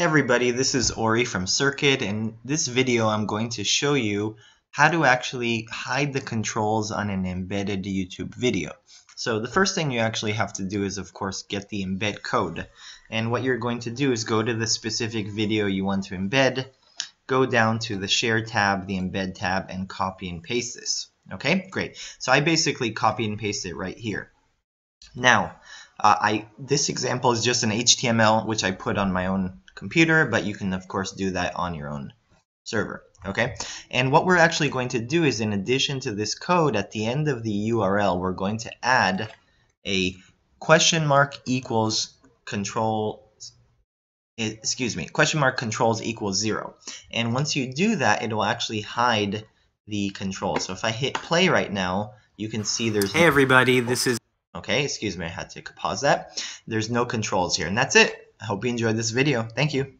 Everybody, this is Ori from Circid and this video I'm going to show you how to actually hide the controls on an embedded YouTube video. So the first thing you actually have to do is of course get the embed code and what you're going to do is go to the specific video you want to embed, go down to the share tab, the embed tab and copy and paste this. Okay, great. So I basically copy and paste it right here. Now, uh, I this example is just an HTML which I put on my own computer, but you can of course do that on your own server. Okay, and what we're actually going to do is in addition to this code, at the end of the URL, we're going to add a question mark equals control eh, excuse me, question mark controls equals zero. And once you do that, it will actually hide the control. So if I hit play right now, you can see there's Hey everybody, this is Okay, excuse me, I had to pause that. There's no controls here, and that's it. I hope you enjoyed this video. Thank you.